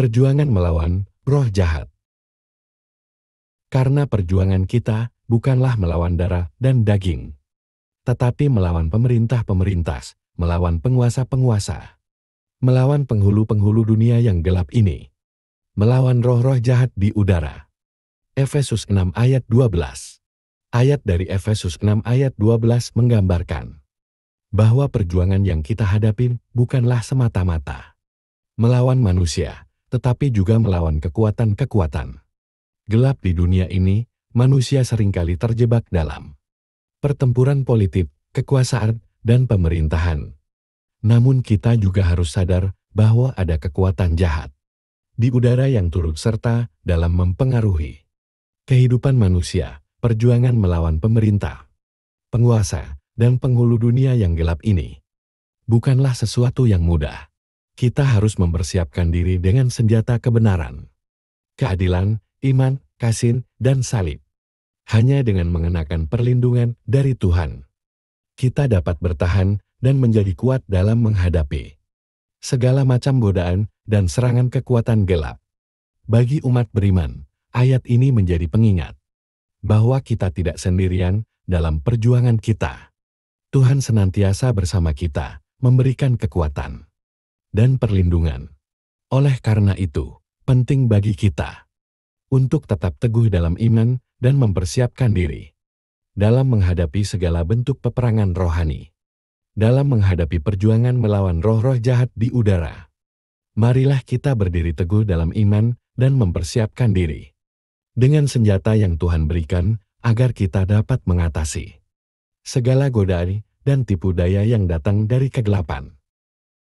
Perjuangan melawan roh jahat. Karena perjuangan kita bukanlah melawan darah dan daging, tetapi melawan pemerintah-pemerintah, melawan penguasa-penguasa, melawan penghulu-penghulu dunia yang gelap ini, melawan roh-roh jahat di udara. Efesus 6 ayat 12 Ayat dari Efesus 6 ayat 12 menggambarkan bahwa perjuangan yang kita hadapi bukanlah semata-mata melawan manusia, tetapi juga melawan kekuatan-kekuatan. Gelap di dunia ini, manusia sering kali terjebak dalam pertempuran politik, kekuasaan, dan pemerintahan. Namun kita juga harus sadar bahwa ada kekuatan jahat di udara yang turut serta dalam mempengaruhi kehidupan manusia, perjuangan melawan pemerintah, penguasa, dan penghulu dunia yang gelap ini. Bukanlah sesuatu yang mudah kita harus mempersiapkan diri dengan senjata kebenaran, keadilan, iman, kasih, dan salib. Hanya dengan mengenakan perlindungan dari Tuhan, kita dapat bertahan dan menjadi kuat dalam menghadapi segala macam godaan dan serangan kekuatan gelap. Bagi umat beriman, ayat ini menjadi pengingat bahwa kita tidak sendirian dalam perjuangan kita. Tuhan senantiasa bersama kita, memberikan kekuatan dan perlindungan. Oleh karena itu, penting bagi kita untuk tetap teguh dalam iman dan mempersiapkan diri dalam menghadapi segala bentuk peperangan rohani, dalam menghadapi perjuangan melawan roh-roh jahat di udara. Marilah kita berdiri teguh dalam iman dan mempersiapkan diri dengan senjata yang Tuhan berikan agar kita dapat mengatasi segala godaan dan tipu daya yang datang dari kegelapan.